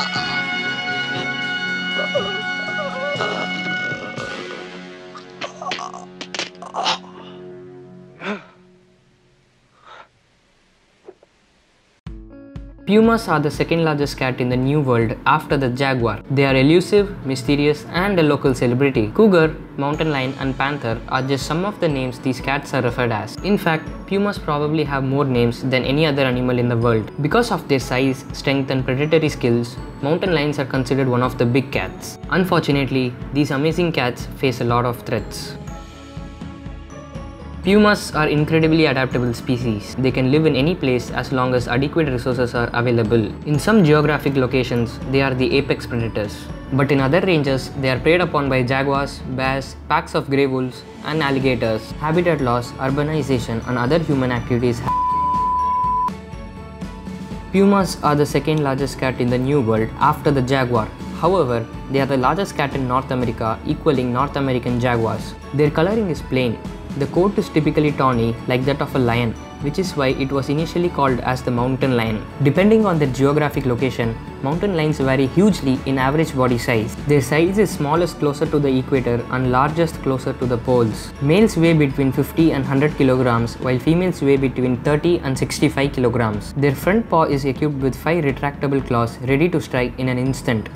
Uh-uh. Pumas are the second largest cat in the New World after the jaguar. They are elusive, mysterious, and a local celebrity. Cougar, mountain lion, and panther are just some of the names these cats are referred as. In fact, pumas probably have more names than any other animal in the world. Because of their size, strength, and predatory skills, mountain lions are considered one of the big cats. Unfortunately, these amazing cats face a lot of threats. Pumas are incredibly adaptable species. They can live in any place as long as adequate resources are available. In some geographic locations, they are the apex predators. But in other ranges, they are preyed upon by jaguars, bears, packs of grey wolves, and alligators. Habitat loss, urbanization, and other human activities Pumas are the second largest cat in the New World after the jaguar. However, they are the largest cat in North America, equaling North American jaguars. Their coloring is plain, the coat is typically tawny like that of a lion, which is why it was initially called as the mountain lion. Depending on their geographic location, mountain lions vary hugely in average body size. Their size is smallest closer to the equator and largest closer to the poles. Males weigh between 50 and 100 kilograms, while females weigh between 30 and 65 kilograms. Their front paw is equipped with five retractable claws ready to strike in an instant.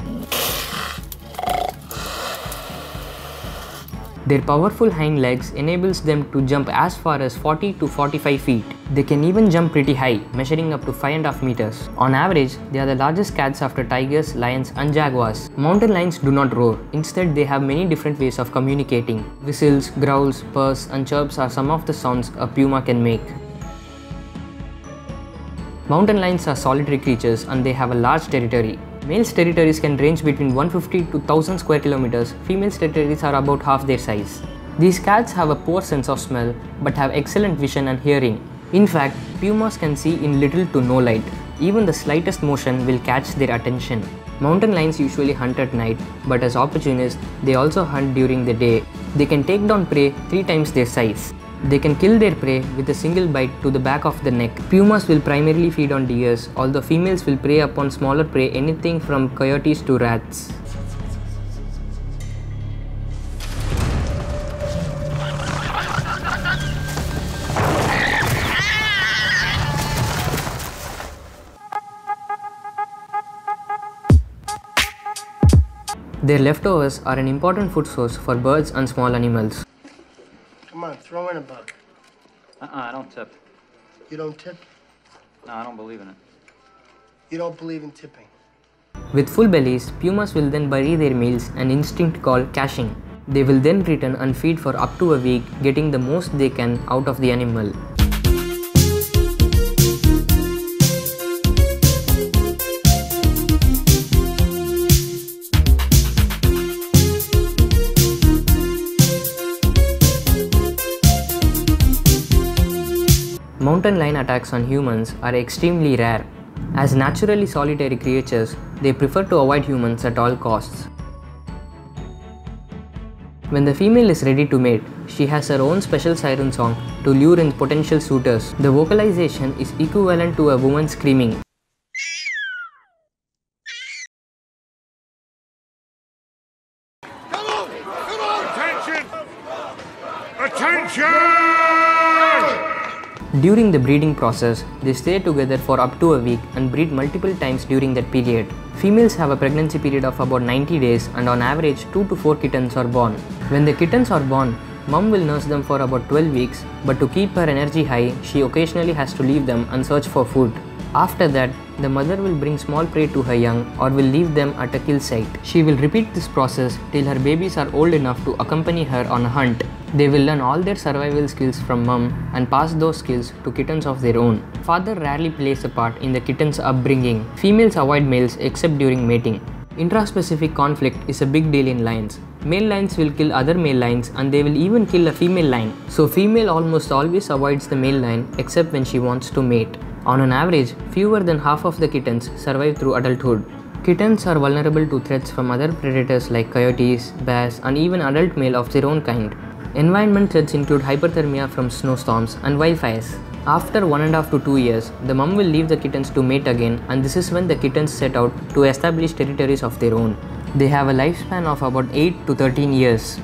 Their powerful hind legs enables them to jump as far as 40 to 45 feet. They can even jump pretty high, measuring up to 5.5 meters. On average, they are the largest cats after tigers, lions and jaguars. Mountain lions do not roar. Instead, they have many different ways of communicating. Whistles, growls, purrs and chirps are some of the sounds a puma can make. Mountain lions are solitary creatures and they have a large territory. Males' territories can range between 150 to 1000 square kilometers, females' territories are about half their size. These cats have a poor sense of smell but have excellent vision and hearing. In fact, pumas can see in little to no light. Even the slightest motion will catch their attention. Mountain lions usually hunt at night, but as opportunists, they also hunt during the day. They can take down prey three times their size. They can kill their prey with a single bite to the back of the neck. Pumas will primarily feed on deers, although females will prey upon smaller prey anything from coyotes to rats. Their leftovers are an important food source for birds and small animals. Come throw in a buck. Uh-uh, I don't tip. You don't tip? No, I don't believe in it. You don't believe in tipping. With full bellies, pumas will then bury their meals, an instinct called caching. They will then return and feed for up to a week, getting the most they can out of the animal. Mountain lion attacks on humans are extremely rare. As naturally solitary creatures, they prefer to avoid humans at all costs. When the female is ready to mate, she has her own special siren song to lure in potential suitors. The vocalization is equivalent to a woman screaming. Come on! Come on! Attention! Attention! During the breeding process, they stay together for up to a week and breed multiple times during that period. Females have a pregnancy period of about 90 days and on average 2 to 4 kittens are born. When the kittens are born, mom will nurse them for about 12 weeks, but to keep her energy high, she occasionally has to leave them and search for food. After that, the mother will bring small prey to her young or will leave them at a kill site. She will repeat this process till her babies are old enough to accompany her on a hunt. They will learn all their survival skills from mum and pass those skills to kittens of their own. Father rarely plays a part in the kitten's upbringing. Females avoid males except during mating. Intraspecific conflict is a big deal in lions. Male lions will kill other male lions and they will even kill a female lion. So female almost always avoids the male lion except when she wants to mate. On an average, fewer than half of the kittens survive through adulthood. Kittens are vulnerable to threats from other predators like coyotes, bears, and even adult male of their own kind. Environment threats include hyperthermia from snowstorms and wildfires. After one and a half to two years, the mum will leave the kittens to mate again, and this is when the kittens set out to establish territories of their own. They have a lifespan of about 8 to 13 years.